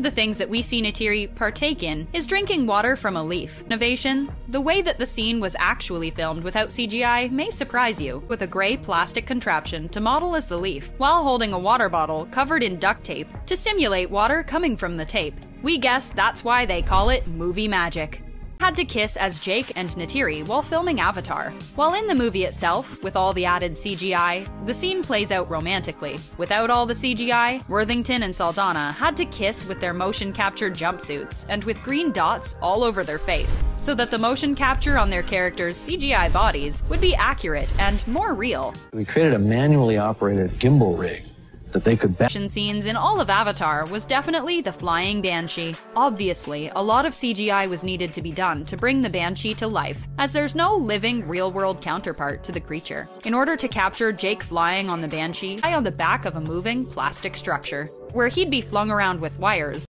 of the things that we see Neytiri partake in is drinking water from a leaf. Innovation, the way that the scene was actually filmed without CGI may surprise you, with a gray plastic contraption to model as the leaf, while holding a water bottle covered in duct tape to simulate water coming from the tape. We guess that's why they call it movie magic had to kiss as Jake and Neytiri while filming Avatar. While in the movie itself, with all the added CGI, the scene plays out romantically. Without all the CGI, Worthington and Saldana had to kiss with their motion capture jumpsuits and with green dots all over their face, so that the motion capture on their characters' CGI bodies would be accurate and more real. We created a manually operated gimbal rig that they could action scenes in all of Avatar was definitely the flying banshee. Obviously, a lot of CGI was needed to be done to bring the banshee to life, as there's no living real-world counterpart to the creature. In order to capture Jake flying on the banshee, I on the back of a moving plastic structure, where he'd be flung around with wires,